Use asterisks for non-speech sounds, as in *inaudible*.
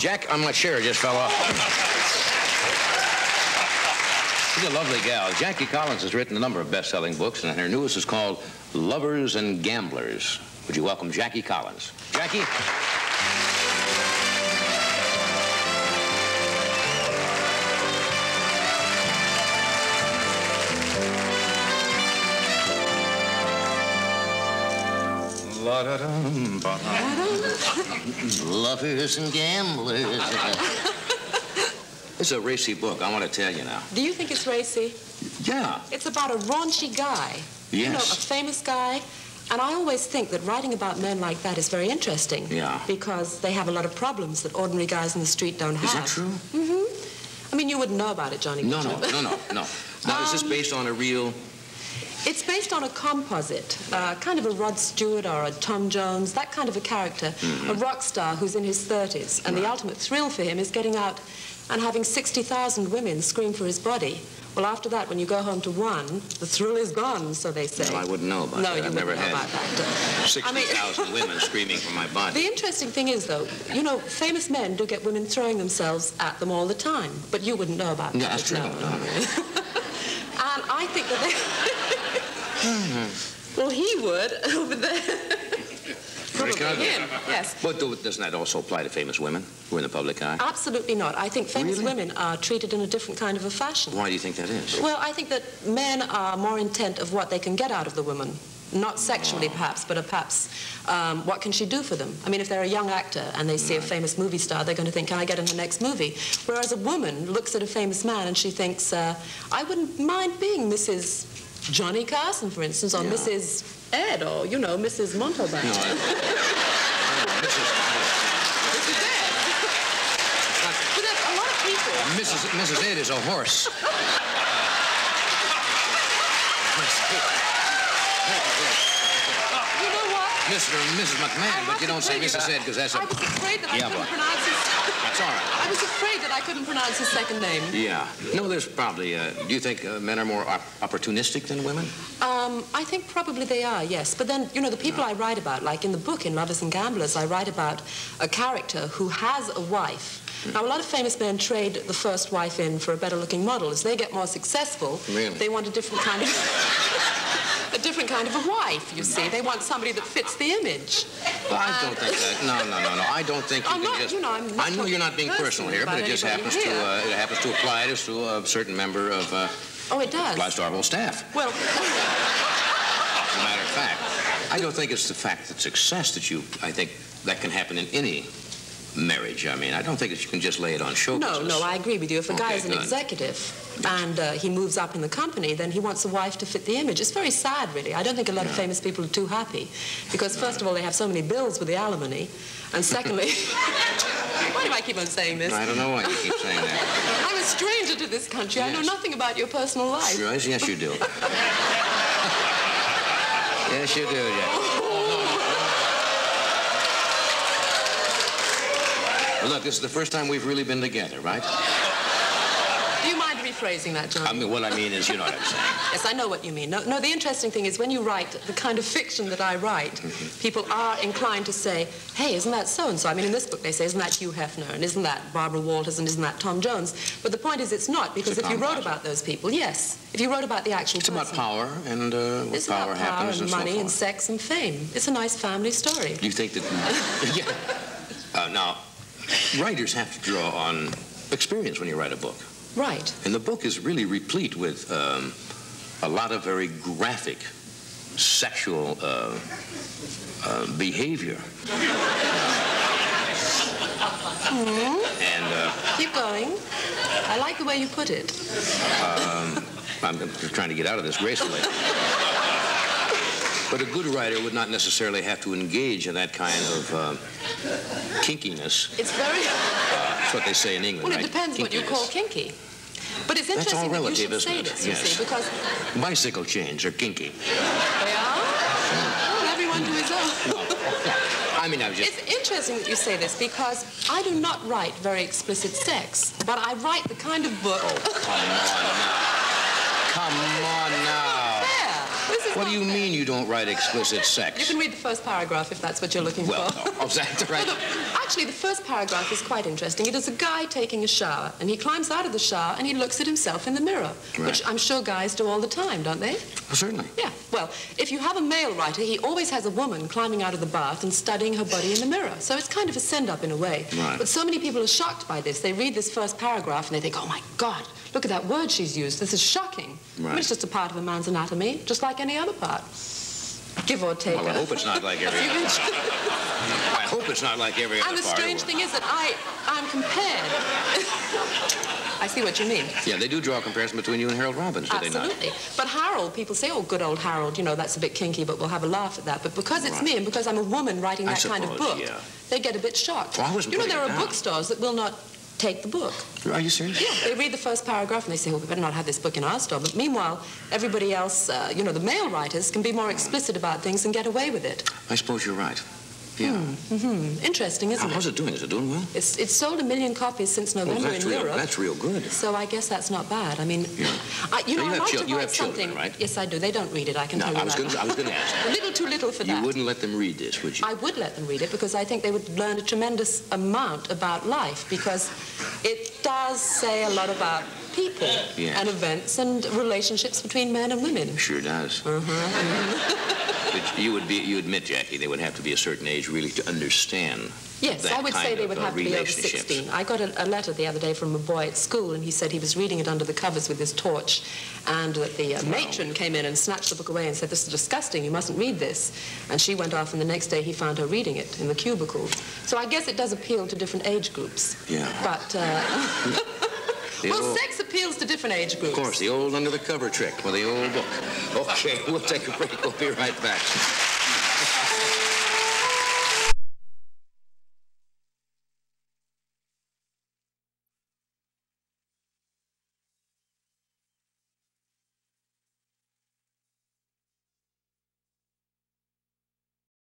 Jack, I'm not sure. chair just fell off. She's a lovely gal. Jackie Collins has written a number of best-selling books, and her newest is called Lovers and Gamblers. Would you welcome Jackie Collins? Jackie? Lovers and gamblers. It's a racy book, I want to tell you now. Do you think it's racy? Yeah. It's about a raunchy guy. Yes. You know, a famous guy. And I always think that writing about men like that is very interesting. Yeah. Because they have a lot of problems that ordinary guys in the street don't have. Is that true? Mm-hmm. I mean, you wouldn't know about it, Johnny. No, would no, no, no, no. Now, is this Um, based on a real... It's based on a composite, uh, kind of a Rod Stewart or a Tom Jones, that kind of a character, Mm-hmm. a rock star who's in his 30s, and the ultimate thrill for him is getting out and having 60,000 women scream for his body. Well, after that, when you go home to one, the thrill is gone, so they say. No, I wouldn't know about No, that. you I've never know had about that. I mean- 60,000 *laughs* women screaming for my body. The interesting thing is, though, you know, famous men do get women throwing themselves at them all the time, but you wouldn't know about Yeah, that. that's true. No, no. *laughs* and I think that they... well, he would *laughs* over there. Probably him, yes. But doesn't that also apply to famous women who are in the public eye? Absolutely not. I think famous Really? women are treated in a different kind of a fashion. Why do you think that is? Well, I think that men are more intent of what they can get out of the woman. Not sexually, perhaps, but perhaps um, what can she do for them? I mean, if they're a young actor and they see a famous movie star, they're going to think, can I get in the next movie? Whereas a woman looks at a famous man and she thinks, uh, I wouldn't mind being Mrs. Johnny Carson, for instance, or Yeah. Mrs. Ed, or, you know, Mrs. Montalban. No, I, Mrs. Ed. but there's a lot of people. Mrs. Mrs. Ed is a horse. *laughs* You know what? Mr. and Mrs. McMahon, but you don't say Mrs. Ed because that's a... I was afraid that I Yeah, couldn't but- pronounce his... That's all right. I was afraid that I couldn't pronounce his second name. Yeah. No, there's probably... Uh, do you think uh, men are more op- opportunistic than women? Um, I think probably they are, yes. But then, you know, the people I write about, like in the book, in Lovers and Gamblers, I write about a character who has a wife. Now, a lot of famous men trade the first wife in for a better-looking model. As they get more successful, Really? they want a different kind of... *laughs* different kind of a wife, you see. They want somebody that fits the image. Well, I don't think that... No, no, no, no. I don't think you I'm can not- just... you know, I'm not I know you're not being personal here, but it just happens to... Uh, it happens to apply to to a certain member of... Uh, Oh, it does? applies to our whole staff. Well, As a matter of fact, I don't think it's the fact that success that you, I think that can happen in any marriage. I mean, I don't think that you can just lay it on show No, business. no, I agree with you. If a guy is an good. executive and uh, he moves up in the company, then he wants a wife to fit the image. It's very sad, really. I don't think a lot of famous people are too happy because, first of all, they have so many bills with the alimony, and secondly, *laughs* why do I keep on saying this? I don't know why you keep saying that. *laughs* I'm a stranger to this country. I know nothing about your personal life. Yes, *laughs* yes, you do. yes, you do, yeah. Well, Look, this is the first time we've really been together, right? Do you mind rephrasing that, John? I mean, what I mean is, you know what I'm saying. Yes, I know what you mean. No, no, the interesting thing is when you write the kind of fiction that I write, Mm-hmm. people are inclined to say, hey, isn't that so-and-so? I mean, in this book they say, isn't that Hugh Hefner? And isn't that Barbara Walters? And isn't that Tom Jones? But the point is it's not, because It's if you wrote about those people, yes, if you wrote about the actual It's about power and uh, what it's power about power happens and and, so money and sex and fame. It's a nice family story. You think that... *laughs* yeah. Uh, now, writers have to draw on experience when you write a book. Right. And the book is really replete with um, a lot of very graphic sexual uh, uh, behavior. And uh, Keep going. I like the way you put it. um, I'm trying to get out of this gracefully. But a good writer would not necessarily have to engage in that kind of uh, kinkiness. It's very... That's what they say in England, Well, it right? depends what you call kinky. But it's That's all interesting that you relative, should isn't say it? this, you Yes. see, because Bicycle chains are kinky. they are. Well, everyone to his own. I mean, I was just... It's interesting that you say this because I do not write very explicit sex, but I write the kind of book. Oh, Come on now. Come on now. This is What do you fair. mean you don't write explicit sex? You can read the first paragraph if that's what you're looking Well, for. *laughs* Oh, no. Oh, that right? Actually, the first paragraph is quite interesting. It is a guy taking a shower, and he climbs out of the shower and he looks at himself in the mirror, Right. which I'm sure guys do all the time, don't they? Well, certainly. Yeah. Well, if you have a male writer, he always has a woman climbing out of the bath and studying her body in the mirror. So it's kind of a send-up in a way. Right. But so many people are shocked by this. They read this first paragraph and they think, oh my God, look at that word she's used. This is shocking. I mean, it's just a part of a man's anatomy, just like any other part. Give or take. Well, I hope it's not like *laughs* every other part. I hope it's not like every other part. And the strange thing is that I, I'm compared. *laughs* I see what you mean. Yeah, they do draw a comparison between you and Harold Robbins, do they not? Absolutely. But Harold, people say, oh, good old Harold, you know, that's a bit kinky, but we'll have a laugh at that. But because it's me and because I'm a woman writing that kind of book, yeah. they get a bit shocked. Well, I wasn't you know, there are down. bookstores that will not take the book. Are you serious? Yeah, they read the first paragraph and they say, well, we better not have this book in our store. But meanwhile, everybody else, uh, you know, the male writers can be more explicit about things and get away with it. I suppose you're right. Yeah. Hmm, interesting, isn't How's it? it doing? Is it doing well? It's, it's sold a million copies since Well, November that's in real. Europe. That's real good. So I guess that's not bad. I mean, Yeah. I, you Now, know, you I have like chil- to write have children, right? Yes, I do. They don't read it. I can No, tell you I was that. going to I was going to ask. *laughs* a little too little for You that. You wouldn't let them read this, would you? I would let them read it because I think they would learn a tremendous amount about life because it does say a lot about people and events and relationships between men and women. Sure does. Uh-huh. but you would be, you admit, Jackie, they would have to be a certain age really to understand. Yes, I would say they would uh, have to be over 16. I got a, a letter the other day from a boy at school, and he said he was reading it under the covers with his torch, and that the uh, matron came in and snatched the book away and said, this is disgusting, you mustn't read this. And she went off, and the next day he found her reading it in the cubicle. So I guess it does appeal to different age groups. Yeah. But, uh, *laughs* The well, old- sex appeals to different age groups. Of course, the old under the cover trick with the old book. Okay, we'll take a break. We'll be right back.